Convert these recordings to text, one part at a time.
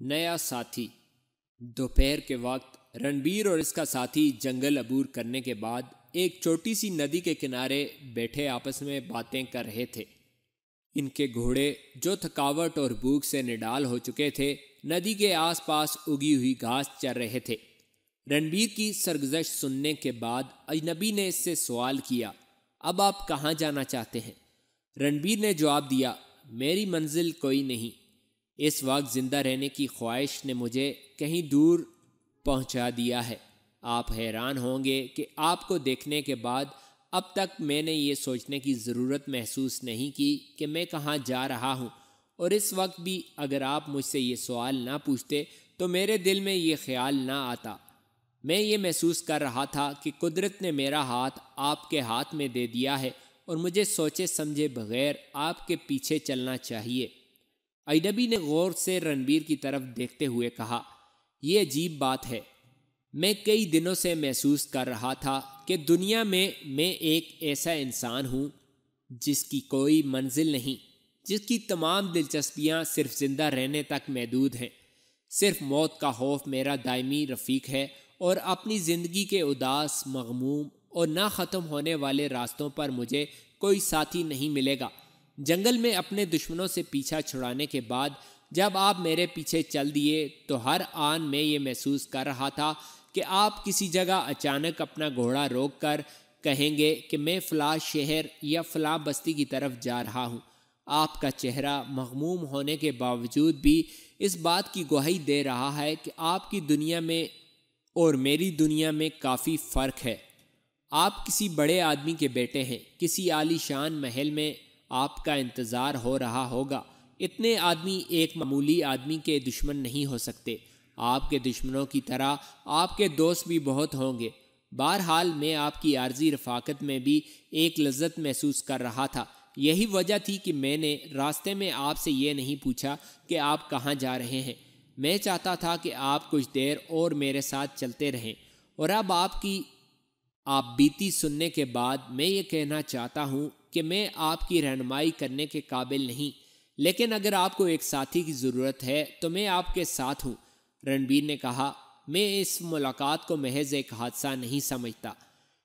नया साथी। दोपहर के वक्त रणबीर और इसका साथी जंगल अबूर करने के बाद एक छोटी सी नदी के किनारे बैठे आपस में बातें कर रहे थे। इनके घोड़े जो थकावट और भूख से निडाल हो चुके थे, नदी के आसपास उगी हुई घास चर रहे थे। रणबीर की सरगजश सुनने के बाद अजनबी ने इससे सवाल किया, अब आप कहाँ जाना चाहते हैं? रणबीर ने जवाब दिया, मेरी मंजिल कोई नहीं। इस वक्त ज़िंदा रहने की ख्वाहिश ने मुझे कहीं दूर पहुँचा दिया है। आप हैरान होंगे कि आपको देखने के बाद अब तक मैंने ये सोचने की ज़रूरत महसूस नहीं की कि मैं कहाँ जा रहा हूँ। और इस वक्त भी अगर आप मुझसे ये सवाल ना पूछते तो मेरे दिल में ये ख्याल ना आता। मैं ये महसूस कर रहा था कि कुदरत ने मेरा हाथ आपके हाथ में दे दिया है और मुझे सोचे समझे बगैर आपके पीछे चलना चाहिए। अजनबी ने गौर से रणबीर की तरफ़ देखते हुए कहा यह अजीब बात है। मैं कई दिनों से महसूस कर रहा था कि दुनिया में मैं एक ऐसा इंसान हूँ जिसकी कोई मंजिल नहीं, जिसकी तमाम दिलचस्पियाँ सिर्फ़ ज़िंदा रहने तक महदूद हैं। सिर्फ़ मौत का खौफ मेरा दायमी रफ़ीक है और अपनी ज़िंदगी के उदास, मगमूम और ना ख़त्म होने वाले रास्तों पर मुझे कोई साथी नहीं मिलेगा। जंगल में अपने दुश्मनों से पीछा छुड़ाने के बाद जब आप मेरे पीछे चल दिए तो हर आन में ये महसूस कर रहा था कि आप किसी जगह अचानक अपना घोड़ा रोक कर कहेंगे कि मैं फ़लाँ शहर या फ़लाँ बस्ती की तरफ़ जा रहा हूँ। आपका चेहरा मखमूम होने के बावजूद भी इस बात की गवाही दे रहा है कि आपकी दुनिया में और मेरी दुनिया में काफ़ी फ़र्क है। आप किसी बड़े आदमी के बेटे हैं, किसी आलीशान महल में आपका इंतज़ार हो रहा होगा। इतने आदमी एक मामूली आदमी के दुश्मन नहीं हो सकते। आपके दुश्मनों की तरह आपके दोस्त भी बहुत होंगे। बहरहाल, मैं आपकी आर्जी रफाकत में भी एक लज्जत महसूस कर रहा था। यही वजह थी कि मैंने रास्ते में आपसे ये नहीं पूछा कि आप कहाँ जा रहे हैं। मैं चाहता था कि आप कुछ देर और मेरे साथ चलते रहें। और अब आपकी आप बीती सुनने के बाद मैं ये कहना चाहता हूँ कि मैं आपकी रहनुमाई करने के काबिल नहीं। लेकिन अगर आपको एक साथी की ज़रूरत है तो मैं आपके साथ हूँ। रणबीर ने कहा, मैं इस मुलाकात को महज एक हादसा नहीं समझता।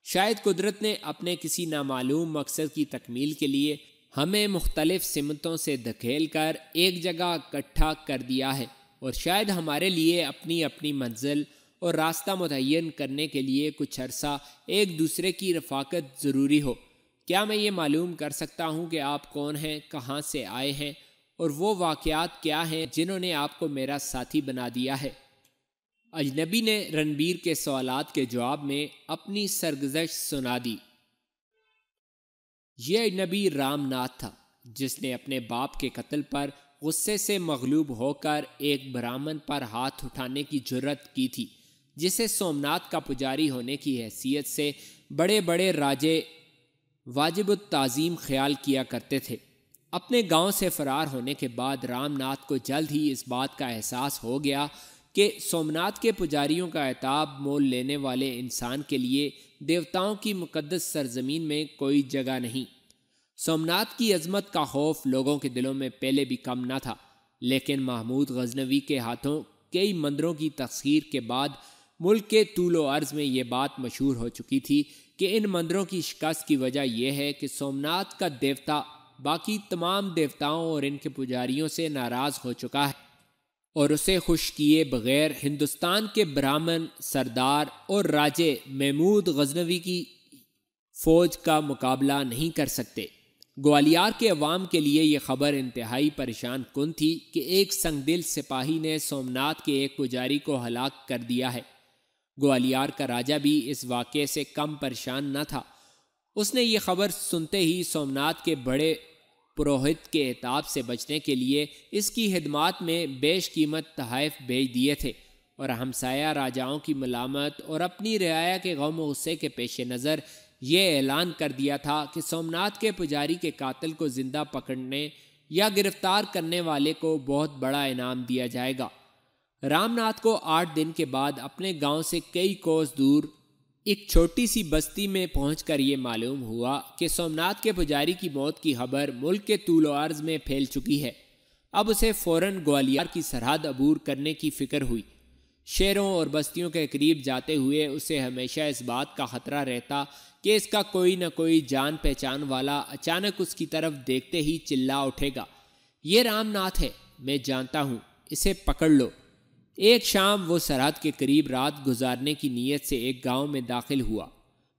शायद कुदरत ने अपने किसी नामालूम मकसद की तकमील के लिए हमें मुख्तलिफ़ सिमतों से धकेल कर एक जगह इकट्ठा कर दिया है, और शायद हमारे लिए अपनी अपनी मंजिल और रास्ता मुतन करने के लिए कुछ अरसा एक दूसरे की रफाकत ज़रूरी हो। क्या मैं ये मालूम कर सकता हूँ कि आप कौन हैं, कहाँ से आए हैं, और वो वाक़ात क्या हैं जिन्होंने आपको मेरा साथी बना दिया है? अजनबी ने रणबीर के सवालात के जवाब में अपनी सरगजश सुना दी। यह अजनबी रामनाथ था, जिसने अपने बाप के कत्ल पर गुस्से से मगलूब होकर एक ब्राह्मण पर हाथ उठाने की ज़रूरत की थी, जिसे सोमनाथ का पुजारी होने की हैसियत से बड़े बड़े राजे वाजिब ताज़ीम ख्याल किया करते थे। अपने गाँव से फरार होने के बाद रामनाथ को जल्द ही इस बात का एहसास हो गया कि सोमनाथ के पुजारियों का एताब मोल लेने वाले इंसान के लिए देवताओं की मुकदस सरजमीन में कोई जगह नहीं। सोमनाथ की अजमत का खौफ लोगों के दिलों में पहले भी कम न था, लेकिन महमूद गजनवी के हाथों कई मंदिरों की तस्खीर के बाद मुल्क के तूलो अर्ज़ में ये बात मशहूर हो चुकी थी कि इन मंदिरों की शिकस्त की वजह यह है कि सोमनाथ का देवता, बाकी तमाम देवताओं और इनके पुजारियों से नाराज़ हो चुका है और उसे खुश किए बगैर हिंदुस्तान के ब्राह्मण, सरदार और राजे महमूद गजनवी की फ़ौज का मुकाबला नहीं कर सकते। ग्वालियर के अवाम के लिए यह खबर इंतहाई परेशान कन थी कि एक संगदिल सिपाही ने सोमनाथ के एक पुजारी को हलाक कर दिया है। ग्वालियर का राजा भी इस वाक़े से कम परेशान न था। उसने ये खबर सुनते ही सोमनाथ के बड़े पुरोहित के एताब से बचने के लिए इसकी खदमात में बेश कीमत तहफ़ भेज दिए थे और हमसाया राजाओं की मलामत और अपनी रियाया के गम गुस्से के पेश नज़र ये ऐलान कर दिया था कि सोमनाथ के पुजारी के कातिल को ज़िंदा पकड़ने या गिरफ़्तार करने वाले को बहुत बड़ा इनाम दिया जाएगा। रामनाथ को आठ दिन के बाद अपने गाँव से कई कोस दूर एक छोटी सी बस्ती में पहुंचकर ये मालूम हुआ कि सोमनाथ के पुजारी की मौत की खबर मुल्क के तूल अर्ज़ में फैल चुकी है। अब उसे फ़ौरन ग्वालियर की सरहद अबूर करने की फ़िक्र हुई। शहरों और बस्तियों के करीब जाते हुए उसे हमेशा इस बात का ख़तरा रहता कि इसका कोई न कोई जान पहचान वाला अचानक उसकी तरफ़ देखते ही चिल्ला उठेगा। ये रामनाथ है, मैं जानता हूँ, इसे पकड़ लो। एक शाम वो सरहद के करीब रात गुजारने की नीयत से एक गाँव में दाखिल हुआ।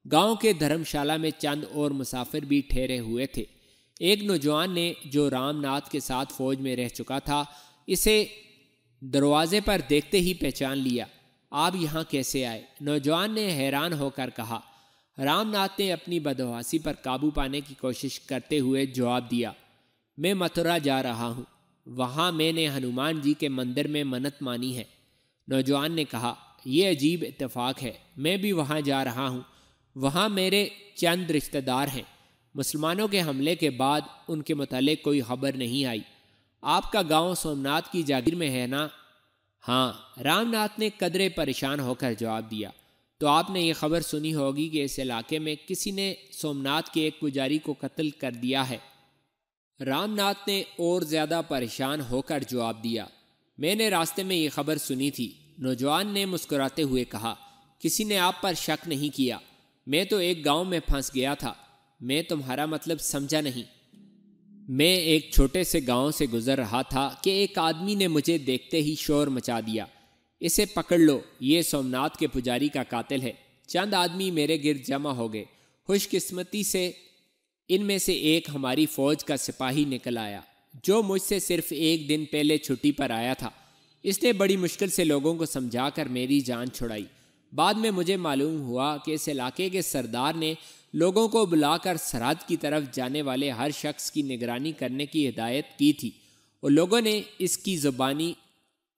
गाँव के धर्मशाला में चंद और मुसाफिर भी ठहरे हुए थे। एक नौजवान ने जो रामनाथ के साथ फौज में रह चुका था, इसे दरवाजे पर देखते ही पहचान लिया। आप यहाँ कैसे आए? नौजवान ने हैरान होकर कहा, रामनाथ ने अपनी बदवासी पर काबू पाने की कोशिश करते हुए जवाब दिया, मैं मथुरा जा रहा हूँ। वहाँ मैंने हनुमान जी के मंदिर में मन्नत मानी है। नौजवान ने कहा यह अजीब इतफाक़ है, मैं भी वहाँ जा रहा हूँ। वहाँ मेरे चंद रिश्तेदार हैं। मुसलमानों के हमले के बाद उनके मतलब कोई खबर नहीं आई। आपका गाँव सोमनाथ की जागीर में है ना? हाँ रामनाथ ने कदरे परेशान होकर जवाब दिया। तो आपने ये खबर सुनी होगी कि इस इलाके में किसी ने सोमनाथ के एक पुजारी को कत्ल कर दिया है। रामनाथ ने और ज़्यादा परेशान होकर जवाब दिया, मैंने रास्ते में ये खबर सुनी थी नौजवान ने मुस्कुराते हुए कहा, किसी ने आप पर शक नहीं किया। मैं तो एक गाँव में फंस गया था। मैं तुम्हारा मतलब समझा नहीं। मैं एक छोटे से गाँव से गुजर रहा था कि एक आदमी ने मुझे देखते ही शोर मचा दिया। इसे पकड़ लो। ये सोमनाथ के पुजारी का कातिल है। चंद आदमी मेरे गिर जमा हो गए। खुशकिस्मती से इनमें से एक हमारी फौज का सिपाही निकल आया, जो मुझसे सिर्फ़ एक दिन पहले छुट्टी पर आया था। इसने बड़ी मुश्किल से लोगों को समझाकर मेरी जान छुड़ाई। बाद में मुझे मालूम हुआ कि इस इलाके के सरदार ने लोगों को बुलाकर सरहद की तरफ़ जाने वाले हर शख्स की निगरानी करने की हिदायत की थी और लोगों ने इसकी ज़ुबानी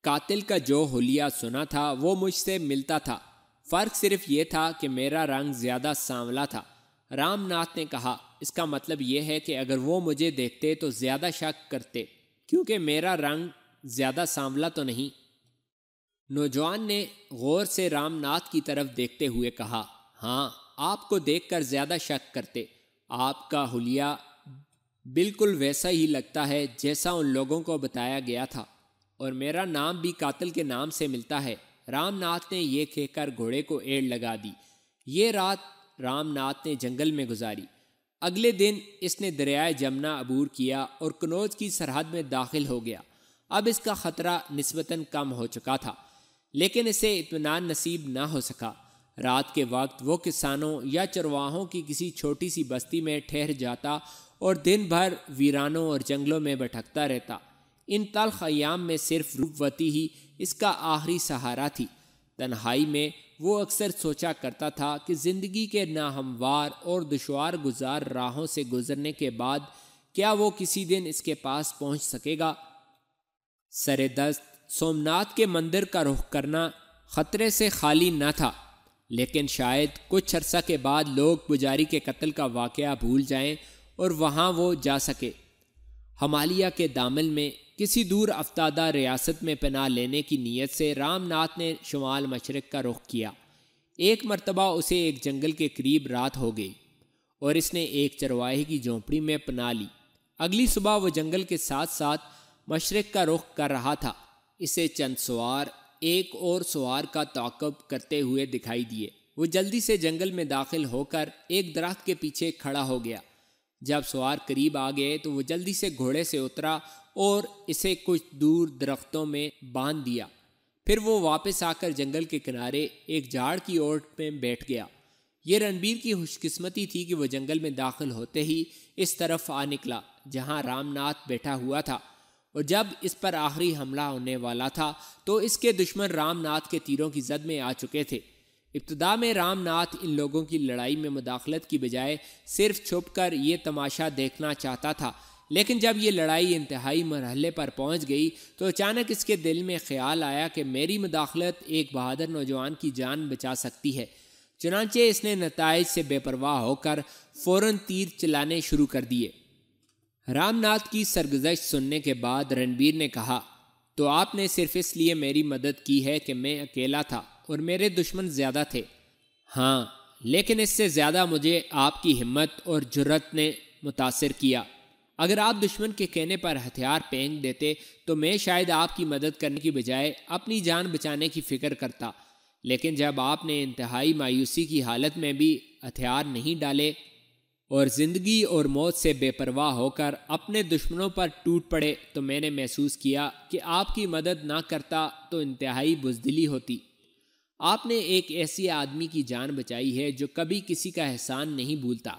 कातिल का जो होलिया सुना था, वो मुझसे मिलता था। फ़र्क सिर्फ़ ये था कि मेरा रंग ज़्यादा सांवला था। रामनाथ ने कहा, इसका मतलब यह है कि अगर वो मुझे देखते तो ज़्यादा शक करते, क्योंकि मेरा रंग ज़्यादा सांवला तो नहीं। नौजवान ने गौर से रामनाथ की तरफ़ देखते हुए कहा हाँ आपको देखकर ज़्यादा शक करते। आपका हुलिया बिल्कुल वैसा ही लगता है जैसा उन लोगों को बताया गया था, और मेरा नाम भी कातिल के नाम से मिलता है। रामनाथ ने यह कहकर घोड़े को एड़ लगा दी। ये रात रामनाथ ने जंगल में गुजारी। अगले दिन इसने दरियाए जमुना अबूर किया और कनौज की सरहद में दाखिल हो गया। अब इसका ख़तरा नस्बता कम हो चुका था, लेकिन इसे इतमान नसीब ना हो सका। रात के वक्त वो किसानों या चरवाहों की किसी छोटी सी बस्ती में ठहर जाता और दिन भर वीरानों और जंगलों में भटकता रहता। इन तलख अयाम में सिर्फ़ रूपवती ही इसका आखिरी सहारा थी। तन्हाई में वो अक्सर सोचा करता था कि ज़िंदगी के नाहमवार और दुशवार गुजार राहों से गुजरने के बाद क्या वो किसी दिन इसके पास पहुँच सकेगा? सरे दस्त सोमनाथ के मंदिर का रुख करना ख़तरे से खाली न था, लेकिन शायद कुछ अरसा के बाद लोग पुजारी के कत्ल का वाक़ भूल जाएँ और वहाँ वो जा सके। हमालिया के दामल में किसी दूर अफ्तादा रियासत में पना लेने की नीयत से रामनाथ ने शुमाल मशरक का रुख किया। एक मरतबा उसे एक जंगल के करीब रात हो गई और इसने एक चरवाहे की झोंपड़ी में पना ली। अगली सुबह वह जंगल के साथ साथ मशरक का रुख कर रहा था। इसे चंद सवार एक और सवार का ताकब करते हुए दिखाई दिए। वो जल्दी से जंगल में दाखिल होकर एक दरख्त के पीछे खड़ा हो गया। जब सवार करीब आ गए तो वो जल्दी से घोड़े से उतरा और इसे कुछ दूर दरख्तों में बाँध दिया। फिर वो वापस आकर जंगल के किनारे एक झाड़ की ओट में बैठ गया। ये रणबीर की खुशकिस्मती थी कि वह जंगल में दाखिल होते ही इस तरफ़ आ निकला, जहाँ रामनाथ बैठा हुआ था। और जब इस पर आखिरी हमला होने वाला था तो इसके दुश्मन रामनाथ के तीरों की जद में आ चुके थे। इब्तदा में रामनाथ इन लोगों की लड़ाई में मुदाखलत की बजाय सिर्फ़ छुप कर ये तमाशा देखना चाहता था लेकिन जब ये लड़ाई इंतहाई मरहले पर पहुँच गई तो अचानक इसके दिल में ख्याल आया कि मेरी मुदाखलत एक बहादुर नौजवान की जान बचा सकती है। चुनाचे इसने नतज से बेपरवाह होकर फ़ौर तीर चलाने शुरू कर दिए। रामनाथ की सरगजश सुनने के बाद रणबीर ने कहा तो आपने सिर्फ़ इसलिए मेरी मदद की है कि मैं अकेला था और मेरे दुश्मन ज़्यादा थे? हाँ लेकिन इससे ज़्यादा मुझे आपकी हिम्मत और जुर्रत ने मुतासर किया। अगर आप दुश्मन के कहने पर हथियार फेंक देते तो मैं शायद आपकी मदद करने की बजाय अपनी जान बचाने की फ़िक्र करता। लेकिन जब आपने इंतहाई मायूसी की हालत में भी हथियार नहीं डाले और ज़िंदगी और मौत से बेपरवाह होकर अपने दुश्मनों पर टूट पड़े तो मैंने महसूस किया कि आपकी मदद ना करता तो इंतहाई बुजदिली होती। आपने एक ऐसी आदमी की जान बचाई है जो कभी किसी का एहसान नहीं भूलता।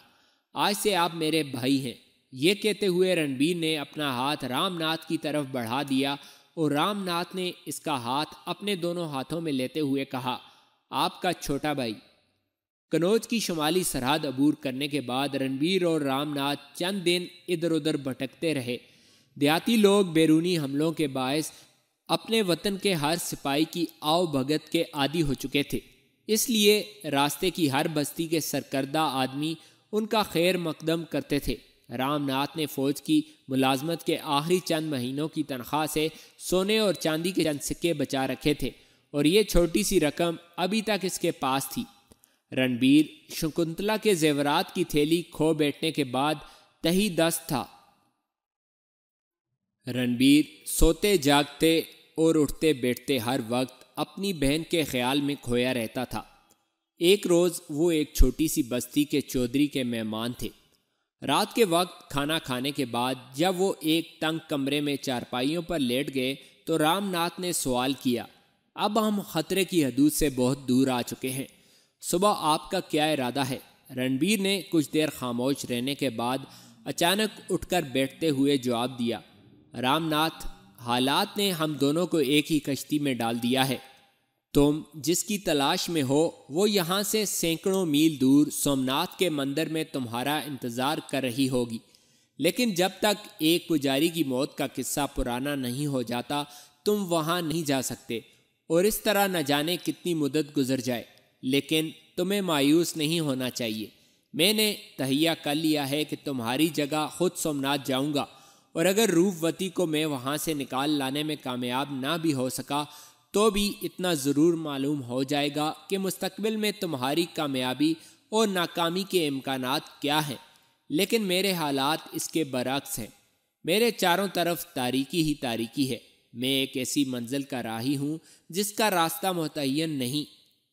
आज से आप मेरे भाई हैं। ये कहते हुए रणबीर ने अपना हाथ रामनाथ की तरफ़ बढ़ा दिया और रामनाथ ने इसका हाथ अपने दोनों हाथों में लेते हुए कहा, आपका छोटा भाई। कनौज की शुमाली सरहद अबूर करने के बाद रणबीर और रामनाथ चंद दिन इधर उधर भटकते रहे। देहाती लोग बैरूनी हमलों के बायस अपने वतन के हर सिपाही की आव भगत के आदि हो चुके थे। इसलिए रास्ते की हर बस्ती के सरकर्दा आदमी उनका खैर मकदम करते थे। रामनाथ ने फौज की मुलाजमत के आखिरी चंद महीनों की तनख्वाह से सोने और चांदी के चंद सिक्के बचा रखे थे और ये छोटी सी रकम अभी तक इसके पास थी। रणबीर शकुंतला के जेवरात की थैली खो बैठने के बाद तही दस्त था। रणबीर सोते, जागते और उठते बैठते हर वक्त अपनी बहन के ख्याल में खोया रहता था। एक रोज़ वो एक छोटी सी बस्ती के चौधरी के मेहमान थे। रात के वक्त खाना खाने के बाद जब वो एक तंग कमरे में चारपाइयों पर लेट गए तो रामनाथ ने सवाल किया, अब हम खतरे की हदूद से बहुत दूर आ चुके हैं। सुबह आपका क्या इरादा है? रणबीर ने कुछ देर खामोश रहने के बाद अचानक उठकर बैठते हुए जवाब दिया, रामनाथ, हालात ने हम दोनों को एक ही कश्ती में डाल दिया है। तुम जिसकी तलाश में हो, वो यहाँ से सैकड़ों मील दूर सोमनाथ के मंदिर में तुम्हारा इंतज़ार कर रही होगी। लेकिन जब तक एक पुजारी की मौत का किस्सा पुराना नहीं हो जाता, तुम वहाँ नहीं जा सकते और इस तरह न जाने कितनी मुदत गुजर जाए। लेकिन तुम्हें मायूस नहीं होना चाहिए। मैंने तहिया कर लिया है कि तुम्हारी जगह खुद सोमनाथ जाऊँगा और अगर रूपवती को मैं वहाँ से निकाल लाने में कामयाब ना भी हो सका तो भी इतना ज़रूर मालूम हो जाएगा कि मुस्तकबिल में तुम्हारी कामयाबी और नाकामी के इम्कान क्या हैं। लेकिन मेरे हालात इसके बरक्स हैं। मेरे चारों तरफ़ तारीकी ही तारीकी है। मैं एक ऐसी मंजिल का राही हूँ जिसका रास्ता मुतन नहीं।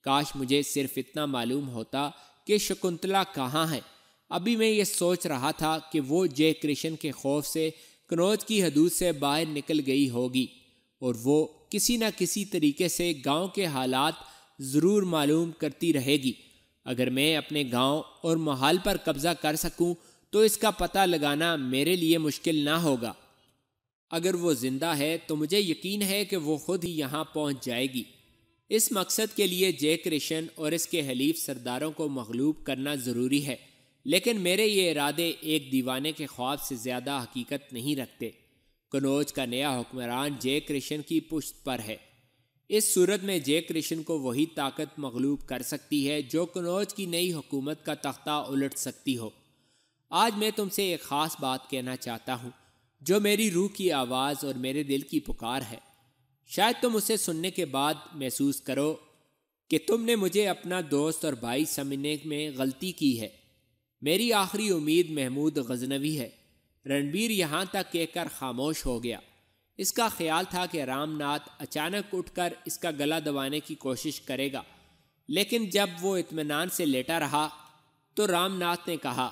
काश मुझे सिर्फ़ इतना मालूम होता कि शकुंतला कहाँ है। अभी मैं ये सोच रहा था कि वो जय कृष्ण के खौफ से कनौज की हदूद से बाहर निकल गई होगी। और वो किसी न किसी तरीके से गाँव के हालात ज़रूर मालूम करती रहेगी। अगर मैं अपने गाँव और महाल पर कब्ज़ा कर सकूँ तो इसका पता लगाना मेरे लिए मुश्किल ना होगा। अगर वो ज़िंदा है तो मुझे यकीन है कि वो खुद ही यहाँ पहुँच जाएगी। इस मकसद के लिए जय कृष्ण और इसके हलीफ सरदारों को मखलूब करना ज़रूरी है, लेकिन मेरे ये इरादे एक दीवाने के ख्वाब से ज़्यादा हकीकत नहीं रखते। कनौज का नया हुक्मरान जय कृष्ण की पुश्त पर है। इस सूरत में जय कृष्ण को वही ताकत मखलूब कर सकती है जो कनौज की नई हुकूमत का तख्ता उलट सकती हो। आज मैं तुमसे एक ख़ास बात कहना चाहता हूँ, जो मेरी रूह की आवाज़ और मेरे दिल की पुकार है। शायद तुम उसे सुनने के बाद महसूस करो कि तुमने मुझे अपना दोस्त और भाई समझने में गलती की है। मेरी आखिरी उम्मीद महमूद गजनवी है। रणबीर यहाँ तक कहकर खामोश हो गया। इसका ख्याल था कि रामनाथ अचानक उठकर इसका गला दबाने की कोशिश करेगा, लेकिन जब वो इत्मीनान से लेटा रहा तो रामनाथ ने कहा,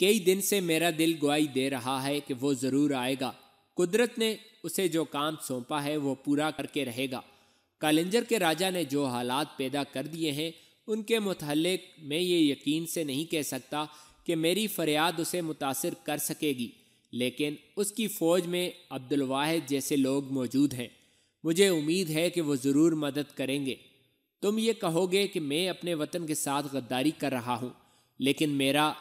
कई दिन से मेरा दिल गुआई दे रहा है कि वो ज़रूर आएगा। कुदरत ने उसे जो काम सौंपा है वो पूरा करके रहेगा। कालिंजर के राजा ने जो हालात पैदा कर दिए हैं, उनके मुतलक मैं ये यकीन से नहीं कह सकता कि मेरी फरियाद उसे मुतासर कर सकेगी, लेकिन उसकी फ़ौज में अब्दुलवाहिद जैसे लोग मौजूद हैं। मुझे उम्मीद है कि वो ज़रूर मदद करेंगे। तुम ये कहोगे कि मैं अपने वतन के साथ गद्दारी कर रहा हूँ, लेकिन मेरा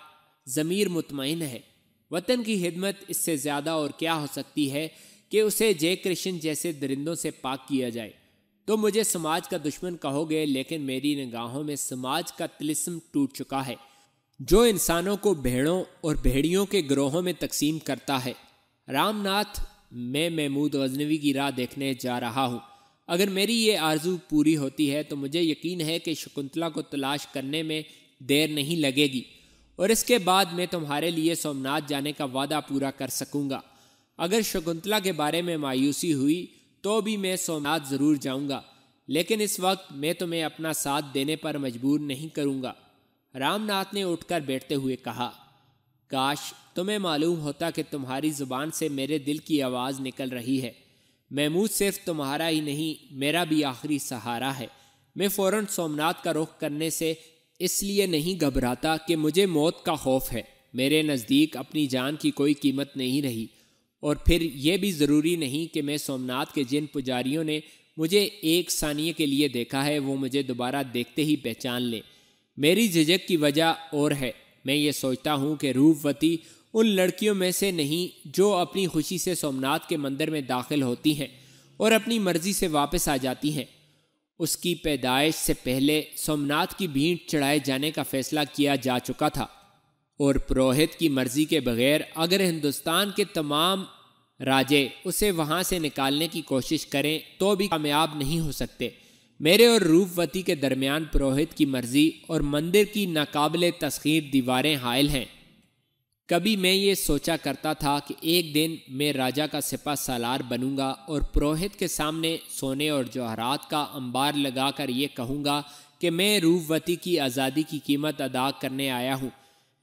ज़मीर मुतमिन है। वतन की खिदमत इससे ज़्यादा और क्या हो सकती है कि उसे जय कृष्ण जैसे दरिंदों से पाक किया जाए? तो मुझे समाज का दुश्मन कहोगे, लेकिन मेरी निगाहों में समाज का तिलिस्म टूट चुका है। जो इंसानों को भेड़ों और भेड़ियों के ग्रोहों में तकसीम करता है। रामनाथ, मैं महमूद गजनवी की राह देखने जा रहा हूँ। अगर मेरी ये आरज़ू पूरी होती है तो मुझे यकीन है कि शकुंतला को तलाश करने में देर नहीं लगेगी। और इसके बाद मैं तुम्हारे लिए सोमनाथ जाने का वादा पूरा कर सकूँगा। अगर शकुंतला के बारे में मायूसी हुई तो भी मैं सोमनाथ ज़रूर जाऊँगा। लेकिन इस वक्त मैं तुम्हें अपना साथ देने पर मजबूर नहीं करूँगा। रामनाथ ने उठकर बैठते हुए कहा, काश तुम्हें मालूम होता कि तुम्हारी ज़ुबान से मेरे दिल की आवाज़ निकल रही है। महमूद सिर्फ़ तुम्हारा ही नहीं, मेरा भी आखिरी सहारा है। मैं फ़ौरन सोमनाथ का रुख करने से इसलिए नहीं घबराता कि मुझे मौत का खौफ है। मेरे नज़दीक अपनी जान की कोई कीमत नहीं रही, और फिर यह भी ज़रूरी नहीं कि मैं सोमनाथ के जिन पुजारियों ने मुझे एक सानिए के लिए देखा है, वो मुझे दोबारा देखते ही पहचान लें। मेरी झिझक की वजह और है। मैं ये सोचता हूँ कि रूपवती उन लड़कियों में से नहीं, जो अपनी खुशी से सोमनाथ के मंदिर में दाखिल होती हैं और अपनी मर्ज़ी से वापस आ जाती हैं। उसकी पैदाइश से पहले सोमनाथ की भीड़ चढ़ाए जाने का फैसला किया जा चुका था और पुरोहित की मर्ज़ी के बगैर अगर हिंदुस्तान के तमाम राजे उसे वहाँ से निकालने की कोशिश करें तो भी कामयाब नहीं हो सकते। मेरे और रूपवती के दरमियान पुरोहित की मर्ज़ी और मंदिर की नाकाबले तस्खीर दीवारें हायल हैं। कभी मैं ये सोचा करता था कि एक दिन मैं राजा का सिपा सालार बनूँगा और पुरोहित के सामने सोने और जवाहरात का अंबार लगाकर ये कहूँगा कि मैं रूपवती की आज़ादी की कीमत अदा करने आया हूँ।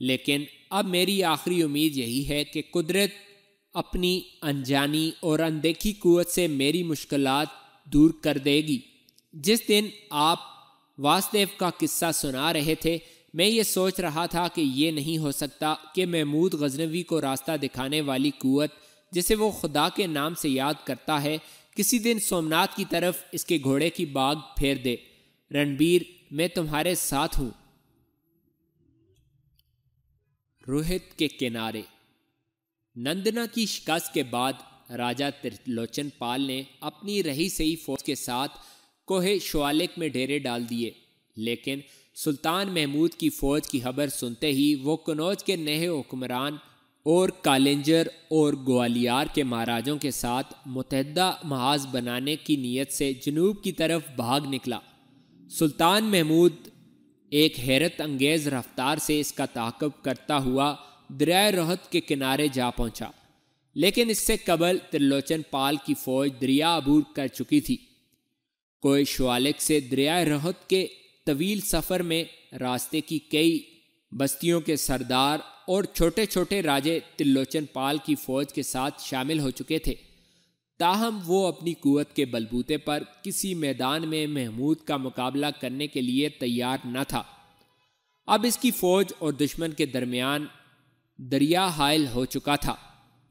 लेकिन अब मेरी आखिरी उम्मीद यही है कि कुदरत अपनी अनजानी और अनदेखी कुत से मेरी मुश्किल दूर कर देगी। जिस दिन आप वासदेव का किस्सा सुना रहे थे, मैं ये सोच रहा था कि ये नहीं हो सकता कि महमूद गजनवी को रास्ता दिखाने वाली कुत जिसे वो खुदा के नाम से याद करता है, किसी दिन सोमनाथ की तरफ़ इसके घोड़े की बाग फेर दे। रणबीर, मैं तुम्हारे साथ हूँ। रोहित के किनारे। नंदना की शिकस्त के बाद राजा त्रिलोचन पाल ने अपनी रही सही फौज के साथ कोहे शुआलिक में डेरे डाल दिए। लेकिन सुल्तान महमूद की फ़ौज की खबर सुनते ही वो कनौज के नए हुक्मरान और कालेंजर और ग्वालियर के महाराजों के साथ मुतहदा महाज बनाने की नीयत से जनूब की तरफ़ भाग निकला। सुल्तान महमूद एक हैरत अंगेज़ रफ्तार से इसका ताकब करता हुआ दरिया रोहत के किनारे जा पहुँचा। लेकिन इससे कबल त्रिलोचन पाल की फ़ौज दरिया अबूर कर चुकी थी। कोई शुआलिक से दरिया रोहत के तवील सफ़र में रास्ते की कई बस्तियों के सरदार और छोटे छोटे राजे तिल्लोचन पाल की फ़ौज के साथ शामिल हो चुके थे। ताहम वो अपनी कुत के बलबूते पर किसी मैदान में महमूद का मुकाबला करने के लिए तैयार न था। अब इसकी फ़ौज और दुश्मन के दरमियान दरिया हायल हो चुका था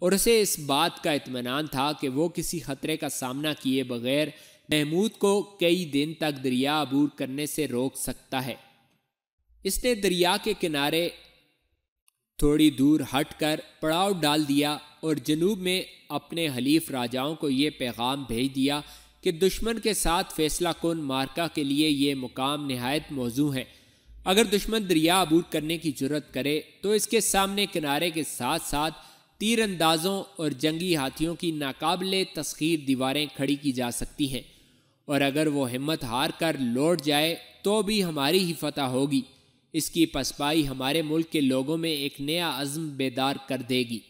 और उसे इस बात का इतमान था कि वो किसी खतरे का सामना किए बगैर महमूद को कई दिन तक दरिया अबूर करने से रोक सकता है। इसने दरिया के किनारे थोड़ी दूर हटकर पड़ाव डाल दिया और जनूब में अपने हलीफ राजाओं को ये पैगाम भेज दिया कि दुश्मन के साथ फैसला कौन मार्का के लिए ये मुकाम नहायत मौजू है। अगर दुश्मन दरिया अबूर करने की ज़रूरत करे तो इसके सामने किनारे के साथ साथ तीर अंदाजों और जंगी हाथियों की नाकाबले तस्खीर दीवारें खड़ी की जा सकती हैं। और अगर वो हिम्मत हार कर लौट जाए तो भी हमारी ही फतह होगी। इसकी पसपाई हमारे मुल्क के लोगों में एक नया अज़म बेदार कर देगी।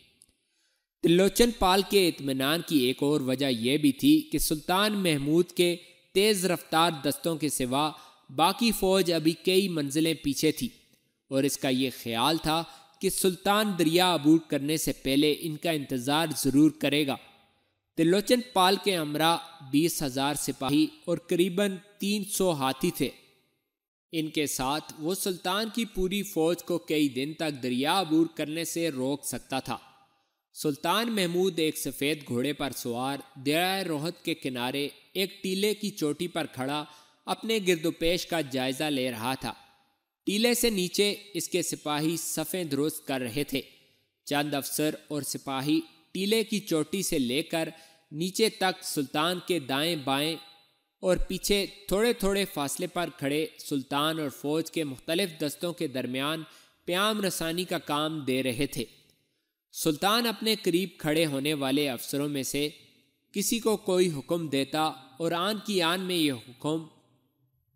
त्रिलोचन पाल के इतमान की एक और वजह यह भी थी कि सुल्तान महमूद के तेज़ रफ्तार दस्तों के सिवा बाकी फ़ौज अभी कई मंजिलें पीछे थी। और इसका ये ख्याल था कि सुल्तान दरिया अबूट करने से पहले इनका इंतज़ार ज़रूर करेगा। त्रिलोचन पाल के अमरा बीस हज़ार सिपाही और करीबन तीन सौ हाथी थे। इनके साथ वो सुल्तान की पूरी फौज को कई दिन तक दरिया अबूर करने से रोक सकता था। सुल्तान महमूद एक सफ़ेद घोड़े पर सवार दरिया रोहत के किनारे एक टीले की चोटी पर खड़ा अपने गिरदोपेश का जायजा ले रहा था। टीले से नीचे इसके सिपाही सफ़े दुरुस्त कर रहे थे। चंद अफसर और सिपाही टीले की चोटी से लेकर नीचे तक सुल्तान के दाएँ बाएँ और पीछे थोड़े थोड़े फासले पर खड़े सुल्तान और फौज के मुख्तलिफ़ दस्तों के दरमियान प्याम रसानी का काम दे रहे थे। सुल्तान अपने करीब खड़े होने वाले अफसरों में से किसी को कोई हुक्म देता और आन की आन में यह हुक्म,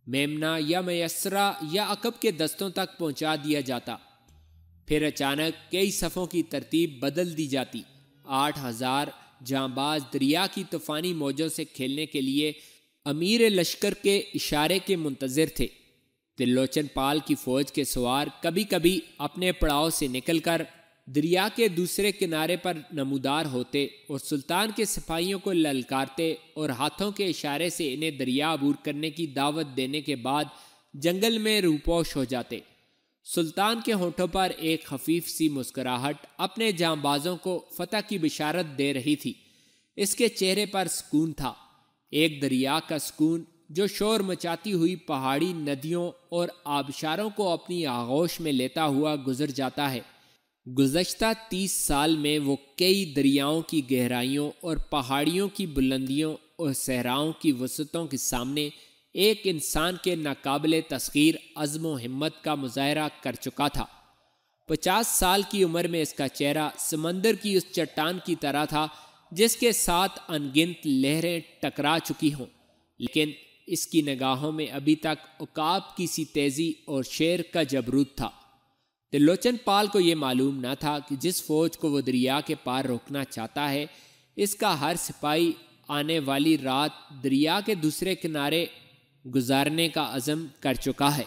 मेमना या मैसरा या अकब के दस्तों तक पहुँचा दिया जाता। फिर अचानक कई सफ़ों की तरतीब बदल दी जाती। आठ हज़ार जांबाज दरिया की तूफ़ानी मौजों से खेलने के लिए अमीर लश्कर के इशारे के मुंतज़र थे। त्रिलोचन पाल की फ़ौज के सवार कभी कभी अपने पड़ाव से निकलकर दरिया के दूसरे किनारे पर नमूदार होते और सुल्तान के सिपाहियों को ललकारते और हाथों के इशारे से इन्हें दरिया अबूर करने की दावत देने के बाद जंगल में रूपोश हो जाते। सुल्तान के होठों पर एक खफीफ सी मुस्कुराहट अपने जांबाजों को फतह की बिशारत दे रही थी। इसके चेहरे पर सुकून था। एक दरिया का सुकून, जो शोर मचाती हुई पहाड़ी नदियों और आबशारों को अपनी आगोश में लेता हुआ गुजर जाता है। गुजशत तीस साल में वो कई दरियाओं की गहराइयों और पहाड़ियों की बुलंदियों और सहराओं की वसतों के सामने एक इंसान के नाकबिल तस्खीर अज़म हिम्मत का मुजाहरा कर चुका था। पचास साल की उम्र में इसका चेहरा समंदर की उस चट्टान की तरह था, जिसके साथ अनगिनत लहरें टकरा चुकी हों। लेकिन इसकी निगाहों में अभी तक उकाब की सी तेज़ी और शेर का जबरूद था। त्रिलोचन पाल को यह मालूम ना था कि जिस फौज को वो दरिया के पार रोकना चाहता है, इसका हर सिपाही आने वाली रात दरिया के दूसरे किनारे गुजारने का अज़म कर चुका है।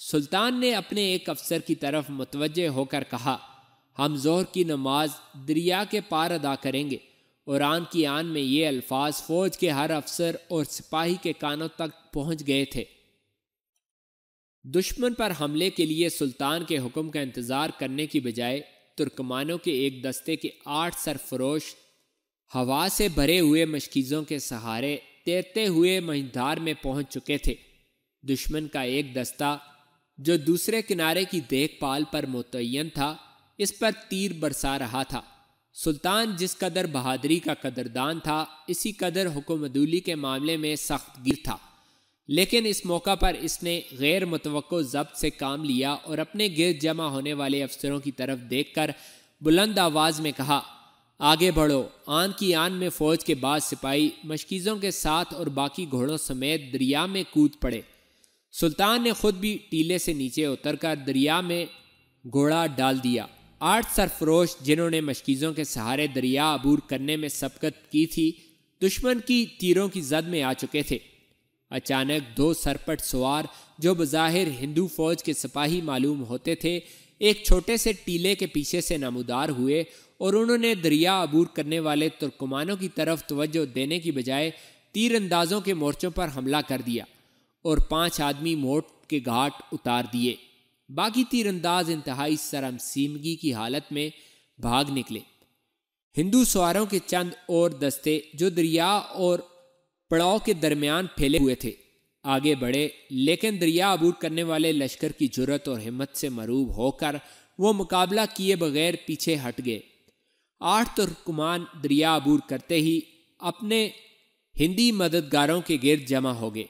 सुल्तान ने अपने एक अफसर की तरफ़ मुतवज होकर कहा, हम जोहर की नमाज़ दरिया के पार अदा करेंगे। और आन की आन में ये अल्फाज फौज के हर अफसर और सिपाही के कानों तक पहुँच गए थे। दुश्मन पर हमले के लिए सुल्तान के हुक्म का इंतज़ार करने की बजाय तुर्कमानों के एक दस्ते के आठ सरफरोश हवा से भरे हुए मशकीज़ों के सहारे तैरते हुए महिधार में पहुँच चुके थे। दुश्मन का एक दस्ता, जो दूसरे किनारे की देखभाल पर मुतयन था, इस पर तीर बरसा रहा था। सुल्तान जिस कदर बहादरी का कदरदान था, इसी कदर हुक्मदूली के मामले में सख्त गिर था। लेकिन इस मौका पर इसने गैर मुतव जब्त से काम लिया और अपने गिर जमा होने वाले अफसरों की तरफ़ देखकर बुलंद आवाज़ में कहा आगे बढ़ो। आन की आन में फ़ौज के बाद सिपाही मशकीज़ों के साथ और बाकी घोड़ों समेत दरिया में कूद पड़े। सुल्तान ने खुद भी टीले से नीचे उतरकर दरिया में घोड़ा डाल दिया। आठ सरफरोश जिन्होंने मशकीज़ों के सहारे दरिया अबूर करने में सबकत की थी, दुश्मन की तीरों की जद में आ चुके थे। अचानक दो सरपट सवार, जो बज़ाहिर हिंदू फौज के सिपाही मालूम होते थे, एक छोटे से टीले के पीछे से नमूदार हुए और उन्होंने दरिया अबूर करने वाले तुर्कमानों की तरफ़ तवज्जो देने की बजाय तीरंदाजों के मोर्चों पर हमला कर दिया और पाँच आदमी मोट के घाट उतार दिए। बाकी तीरंदाज इंतहाई सरमसीमगी की हालत में भाग निकले। हिंदू सवारों के चंद और दस्ते जो दरिया और पड़ाव के दरमियान फैले हुए थे, आगे बढ़े, लेकिन दरिया अबूर करने वाले लश्कर की ज़रूरत और हिम्मत से मरूब होकर वो मुकाबला किए बगैर पीछे हट गए। आठ तुर्कमान दरिया अबूर करते ही अपने हिंदी मददगारों के गिर्द जमा हो गए।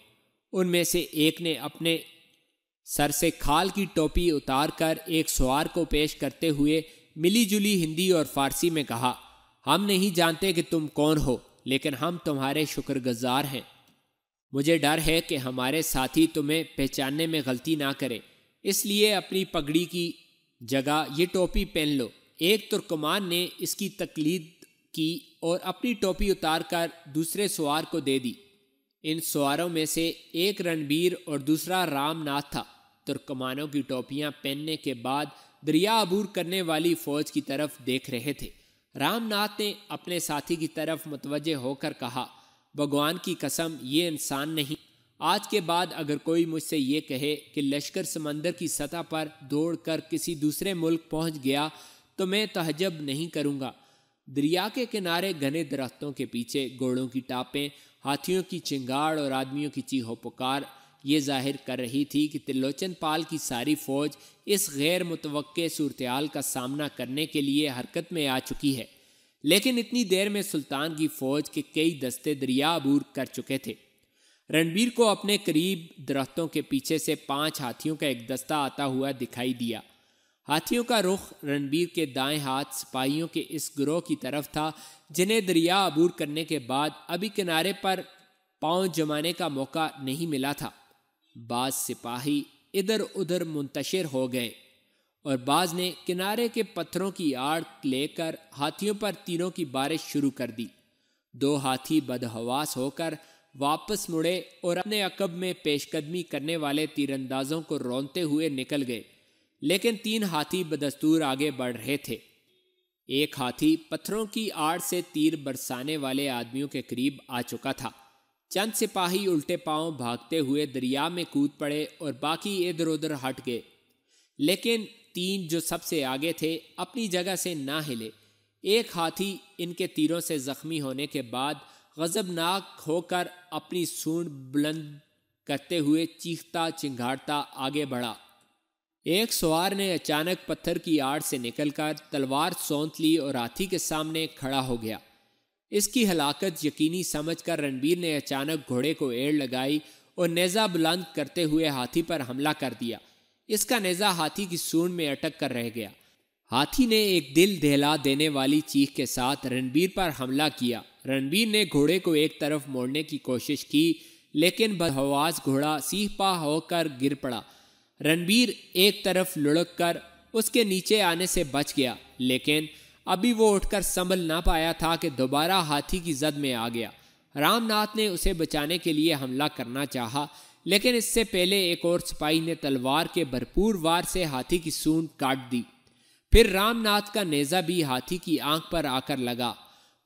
उनमें से एक ने अपने सर से खाल की टोपी उतार कर एक सवार को पेश करते हुए मिली जुली हिंदी और फारसी में कहा, हम नहीं जानते कि तुम कौन हो, लेकिन हम तुम्हारे शुक्रगुजार हैं। मुझे डर है कि हमारे साथी तुम्हें पहचानने में गलती ना करें। इसलिए अपनी पगड़ी की जगह ये टोपी पहन लो। एक तुर्कमान ने इसकी तकलीद की और अपनी टोपी उतार कर दूसरे सवार को दे दी। इन सवारों में से एक रणबीर और दूसरा रामनाथ था। तुर्कमानों की टोपियाँ पहनने के बाद दरिया अबूर करने वाली फौज की तरफ़ देख रहे थे। रामनाथ ने अपने साथी की तरफ़ मुतवजह होकर कहा, भगवान की कसम, ये इंसान नहीं। आज के बाद अगर कोई मुझसे ये कहे कि लश्कर समंदर की सतह पर दौड़कर किसी दूसरे मुल्क पहुँच गया तो मैं तहजब नहीं करूँगा। दरिया के किनारे घने दरख्तों के पीछे घोड़ों की टापें, हाथियों की चिंगाड़ और आदमियों की चीहो पुकार। ये ज़ाहिर कर रही थी कि त्रिलोचन पाल की सारी फौज इस गैर मुतव सूरत का सामना करने के लिए हरकत में आ चुकी है। लेकिन इतनी देर में सुल्तान की फौज के कई दस्ते दरिया अबूर कर चुके थे। रणबीर को अपने करीब दरख्तों के पीछे से पाँच हाथियों का एक दस्ता आता हुआ दिखाई दिया। हाथियों का रुख रणबीर के दाएँ हाथ सिपाहियों के इस ग्रोह की तरफ़ था, जिन्हें दरिया अबूर करने के बाद अभी किनारे पर पाँव जमाने का मौका नहीं मिला था। बाज सिपाही इधर उधर मुंतशिर हो गए और बाज ने किनारे के पत्थरों की आड़ लेकर हाथियों पर तीरों की बारिश शुरू कर दी। दो हाथी बदहवास होकर वापस मुड़े और अपने अकब में पेशकदमी करने वाले तीरंदाजों को रोनते हुए निकल गए। लेकिन तीन हाथी बदस्तूर आगे बढ़ रहे थे। एक हाथी पत्थरों की आड़ से तीर बरसाने वाले आदमियों के करीब आ चुका था। चंद सिपाही उल्टे पाँव भागते हुए दरिया में कूद पड़े और बाकी इधर उधर हट गए। लेकिन तीन जो सबसे आगे थे, अपनी जगह से ना हिले। एक हाथी इनके तीरों से जख्मी होने के बाद गजबनाक होकर अपनी सूंड बुलंद करते हुए चीखता चिंगाड़ता आगे बढ़ा। एक सवार ने अचानक पत्थर की आड़ से निकलकर तलवार सौंत ली और हाथी के सामने खड़ा हो गया। इसकी हलाकत यकीनी समझकर रणबीर ने अचानक घोड़े को एड़ लगाई और नेज़ा बुलंद करते हुए हाथी पर हमला कर दिया। इसका नेज़ा हाथी की सूंड में अटक कर रह गया। हाथी ने एक दिल दहला देने वाली चीख के साथ रणबीर पर हमला किया। रणबीर ने घोड़े को एक तरफ़ मोड़ने की कोशिश की, लेकिन बदहवास घोड़ा सीह पा होकर गिर पड़ा। रणबीर एक तरफ़ लुढ़क कर उसके नीचे आने से बच गया, लेकिन अभी वो उठकर संभल ना पाया था कि दोबारा हाथी की जद में आ गया। रामनाथ ने उसे बचाने के लिए हमला करना चाहा, लेकिन इससे पहले एक और सिपाही ने तलवार के भरपूर वार से हाथी की सूंड काट दी। फिर रामनाथ का नेजा भी हाथी की आँख पर आकर लगा।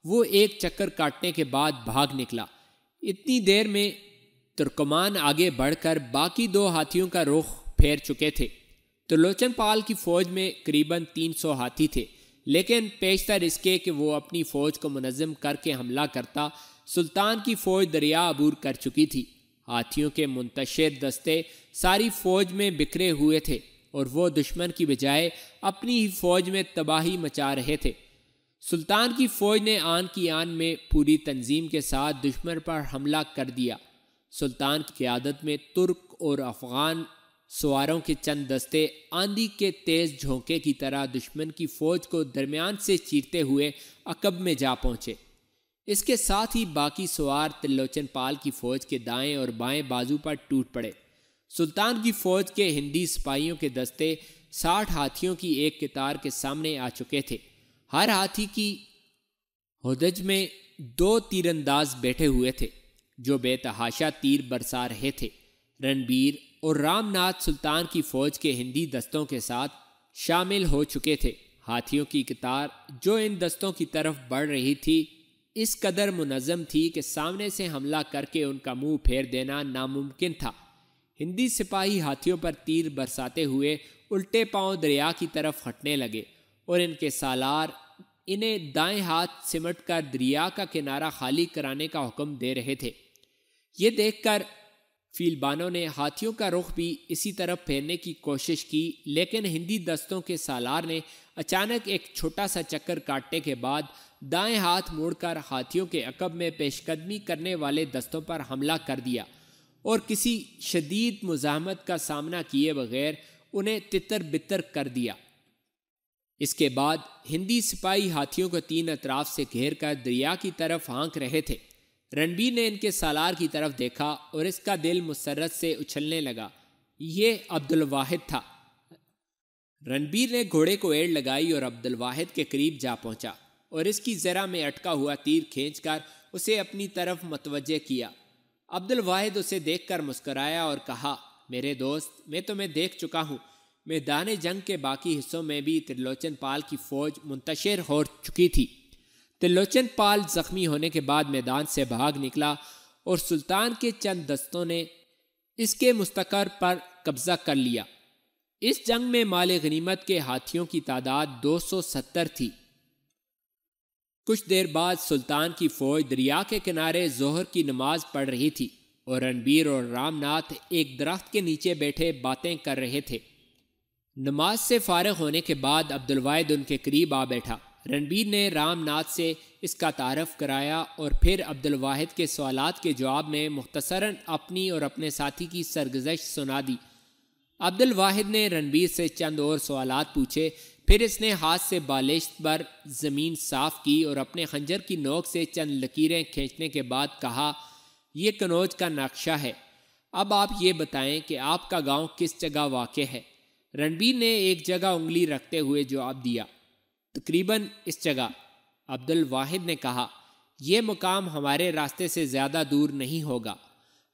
वो एक चक्कर काटने के बाद भाग निकला। इतनी देर में तुर्कमान आगे बढ़कर बाकी दो हाथियों का रुख फेर चुके थे। त्रिलोचन पाल की फौज में करीबन 300 हाथी थे, लेकिन पेशतर इसके कि वो अपनी फौज को मुनज़म करके हमला करता, सुल्तान की फौज दरिया अबूर कर चुकी थी। हाथियों के मुंतशर दस्ते सारी फौज में बिखरे हुए थे और वो दुश्मन की बजाय अपनी ही फौज में तबाही मचा रहे थे। सुल्तान की फौज ने आन की आन में पूरी तंजीम के साथ दुश्मन पर हमला कर दिया। सुल्तान की क्यादत में तुर्क और अफ़गान सवारों के चंद दस्ते आंधी के तेज झोंके की तरह दुश्मन की फौज को दरमियान से चीरते हुए अकब में जा पहुँचे। इसके साथ ही बाकी सवार त्रिलोचन पाल की फौज के दाएँ और बाएँ बाजू पर टूट पड़े। सुल्तान की फौज के हिंदी सिपाहियों के दस्ते साठ हाथियों की एक कितार के सामने आ चुके थे। हर हाथी की हदज में दो तीरंदाज बैठे हुए थे, जो बेतहाशा तीर बरसा रहे थे। रणबीर और रामनाथ सुल्तान की फौज के हिंदी दस्तों के साथ शामिल हो चुके थे। हाथियों की कतार जो इन दस्तों की तरफ़ बढ़ रही थी, इस कदर मुनज़म थी कि सामने से हमला करके उनका मुँह फेर देना नामुमकिन था। हिंदी सिपाही हाथियों पर तीर बरसाते हुए उल्टे पाँव दरिया की तरफ़ हटने लगे और इनके सालार इन्हें दाएँ हाथ सिमट कर दरिया का किनारा खाली कराने का हुक्म दे रहे थे। ये देखकर फीलबानों ने हाथियों का रुख भी इसी तरफ़ फेरने की कोशिश की, लेकिन हिंदी दस्तों के सालार ने अचानक एक छोटा सा चक्कर काटने के बाद दाएँ हाथ मोड़कर हाथियों के अकब में पेशकदमी करने वाले दस्तों पर हमला कर दिया और किसी शदीद मुजामत का सामना किए बगैर उन्हें तितर बितर कर दिया। इसके बाद हिंदी सिपाही हाथियों को तीन अतराफ से घेर कर दरिया की तरफ़ हाँक रहे थे। रणबीर ने इनके सालार की तरफ़ देखा और इसका दिल मुसरत से उछलने लगा। ये अब्दुल वाहिद था। रणबीर ने घोड़े को एड़ लगाई और अब्दुल वाहिद के करीब जा पहुँचा और इसकी ज़रा में अटका हुआ तीर खींचकर उसे अपनी तरफ़ मतवजे किया। अब्दुल वाहिद उसे देखकर मुस्कराया और कहा, मेरे दोस्त, मैं तुम्हें देख चुका हूँ। मैदान जंग के बाकी हिस्सों में भी त्रिलोचन पाल की फौज मुंतशिर हो चुकी थी। त्रिलोचन पाल जख्मी होने के बाद मैदान से भाग निकला और सुल्तान के चंद दस्तों ने इसके मुस्तकर पर कब्जा कर लिया। इस जंग में माल गनीमत के हाथियों की तादाद 270 थी। कुछ देर बाद सुल्तान की फौज दरिया के किनारे जोहर की नमाज़ पढ़ रही थी और रणबीर और रामनाथ एक दरख्त के नीचे बैठे बातें कर रहे थे। नमाज़ से फारग होने के बाद अब्दुलवाद उनके करीब आ बैठा। रणबीर ने रामनाथ से इसका तारफ़ कराया और फिर अब्दुल वाहिद के सवालत के जवाब में मुख्तसरा अपनी और अपने साथी की सरगजश सुना दी। अब्दुल वाहिद ने रणबीर से चंद और सवालत पूछे, फिर इसने हाथ से बालिश पर ज़मीन साफ़ की और अपने खंजर की नोक से चंद लकीरें खींचने के बाद कहा यह कनौज का नक्शा है। अब आप ये बताएँ कि आपका गाँव किस जगह वाक़ है? रणबीर ने एक जगह उंगली रखते हुए जवाब दिया तकरीबन इस जगह। अब्दुल वाहिद ने कहा यह मुकाम हमारे रास्ते से ज़्यादा दूर नहीं होगा।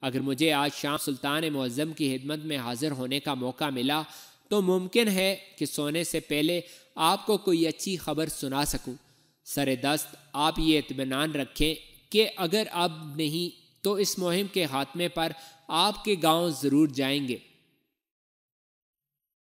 अगर मुझे आज शाम सुल्तान मुज़म की खिदमत में हाज़िर होने का मौका मिला तो मुमकिन है कि सोने से पहले आपको कोई अच्छी खबर सुना सकूँ। सर दस्त आप ये इतमान रखें कि अगर अब नहीं तो इस मुहिम के खात्मे पर आपके गाँव ज़रूर जाएँगे।